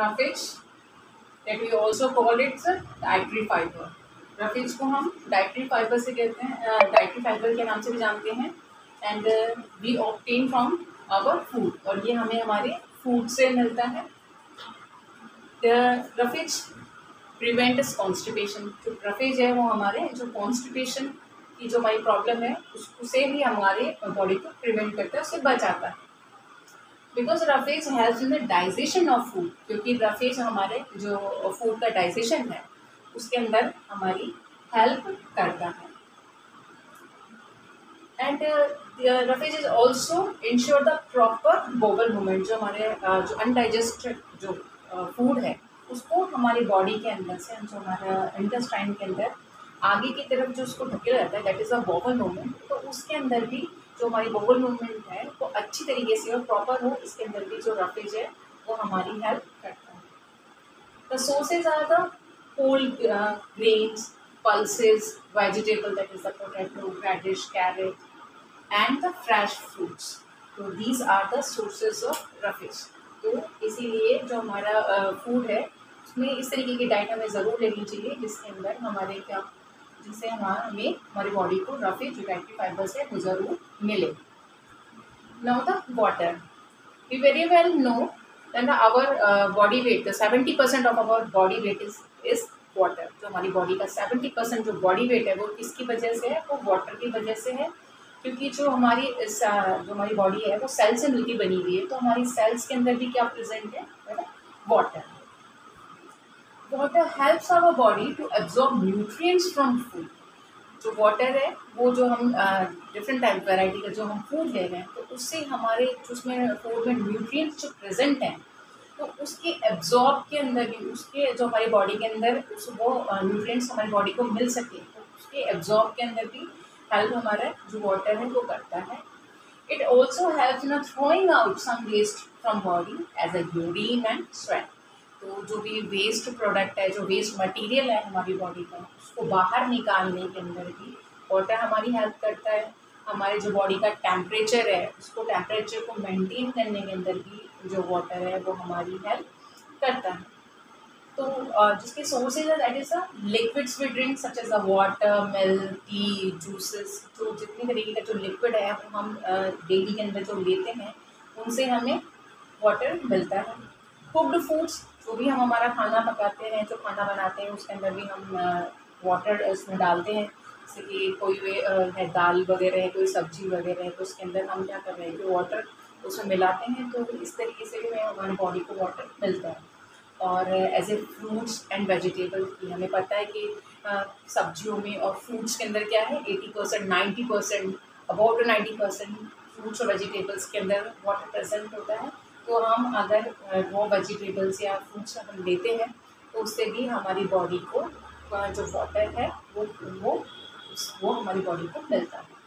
roughage that we also call it's dietary fibre roughage को हम dietary fibre से कहते हैं डाइट्री फाइबर के नाम से भी जानते हैं। And we obtain from our food और ये हमें हमारे फ़ूड से मिलता है। रफेज प्रिवेंट कॉन्स्टिपेशन जो रफेज है वो हमारे, जो कॉन्स्टिपेशन की जो हमारी प्रॉब्लम है, उससे भी हमारे बॉडी को प्रिवेंट करता है, उससे बचाता है। Because roughage help in the digestion of food क्योंकि रफेज हमारे जो फ़ूड का डाइजेशन है उसके अंदर हमारी हेल्प करता है। And roughage is also ensure the proper bowel movement जो हमारे uh, जो अनडाइजेस्टेड जो फ़ूड uh, है उसको हमारी बॉडी के अंदर से जो हमारा इंटेस्टाइन के अंदर आगे की तरफ़ जो उसको ढकेला जाता है that is a bowel movement तो उसके अंदर भी जो हमारी बोबल मूवमेंट है वो अच्छी तरीके से और प्रॉपर हो इसके अंदर भी जो रफेज है वो हमारी हेल्प करता है the sources are the uh, grains, pulses, vegetable that is the potato, radish, carrot, and the fresh. तो are the sources of roughage. तो इसीलिए जो हमारा फ़ूड uh, है उसमें इस तरीके की डाइट हमें ज़रूर लेनी चाहिए जिसके अंदर हमारे क्या जिससे हमारा हमें हमारी बॉडी को रफेज जो डाइटरी फाइबर्स है वो ज़रूर मिले। Now the water we very well know then our uh, body weight the 70 percent of our body weight is is water जो हमारी बॉडी का सेवेंटी परसेंट जो बॉडी वेट है वो किसकी वजह से है? वो वाटर की वजह से है। क्योंकि जो हमारी इस जो हमारी बॉडी है वो सेल से मिलकर बनी हुई है। तो हमारी सेल्स के अंदर भी क्या प्रेजेंट है? Water water helps our body to absorb nutrients from food जो वाटर है, वो जो हम डिफरेंट टाइप वेराइटी का जो हम फ़ूड ले रहे हैं तो उससे हमारे उसमें फ़ूड में न्यूट्रिएंट्स जो प्रेजेंट हैं तो उसके एब्जॉर्ब के अंदर भी, उसके जो हमारी बॉडी के अंदर, उस वो न्यूट्रिएंट्स हमारी बॉडी को मिल सके तो उसके एब्जॉर्ब के अंदर भी हेल्प हमारा जो वाटर है, वो करता है। It also help in throwing out some waste from body as a urine and sweat तो जो भी वेस्ट प्रोडक्ट है, जो वेस्ट मटेरियल है हमारी बॉडी का, उसको बाहर निकालने के अंदर भी वाटर हमारी हेल्प करता है। हमारे जो बॉडी का टेम्परेचर है, उसको टेम्परेचर को मेंटेन करने के अंदर भी जो वाटर है, वो हमारी हेल्प करता है। तो जिसके सोर्सेज है that is a liquids we drink such as a water milk tea juices जो जितनी तरीके का जो लिक्विड है, वो हम डेली के अंदर जो लेते हैं, उनसे हमें वाटर मिलता है। कुकड फूड्स जो भी हम हमारा खाना पकाते हैं, जो खाना बनाते हैं, उसके अंदर भी हम वाटर उसमें डालते हैं। जैसे कि कोई वे है दाल वगैरह है, कोई सब्ज़ी वगैरह है तो उसके अंदर हम क्या कर रहे हैं कि वाटर उसमें मिलाते हैं तो इस तरीके से भी हमारे बॉडी को वाटर मिलता है। और as a fruits and vegetable हमें पता है कि सब्जियों में और फ्रूट्स के अंदर क्या है eighty percent ninety percent about ninety percent fruits और वेजिटेबल्स के अंदर वाटर प्रेजेंट होता है। तो हम अगर वो वेजिटेबल्स या फ्रूट्स हम लेते हैं तो उससे भी हमारी बॉडी को जो वाटर है, वो वो वो हमारी बॉडी को मिलता है।